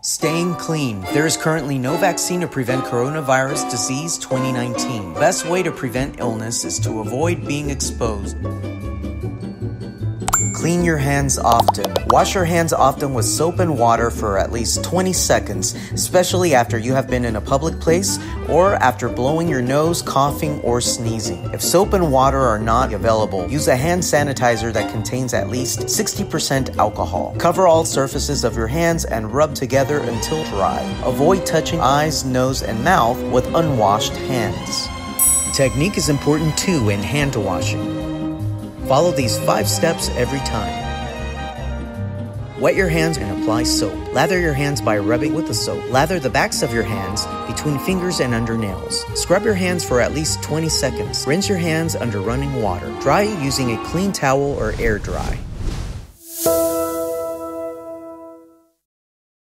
Staying clean. There is currently no vaccine to prevent coronavirus disease 2019. Best way to prevent illness is to avoid being exposed. Clean your hands often. Wash your hands often with soap and water for at least 20 seconds, especially after you have been in a public place or after blowing your nose, coughing, or sneezing. If soap and water are not available, use a hand sanitizer that contains at least 60% alcohol. Cover all surfaces of your hands and rub together until dry. Avoid touching eyes, nose, and mouth with unwashed hands. Technique is important too in hand washing. Follow these five steps every time. Wet your hands and apply soap. Lather your hands by rubbing with the soap. Lather the backs of your hands between fingers and under nails. Scrub your hands for at least 20 seconds. Rinse your hands under running water. Dry using a clean towel or air dry.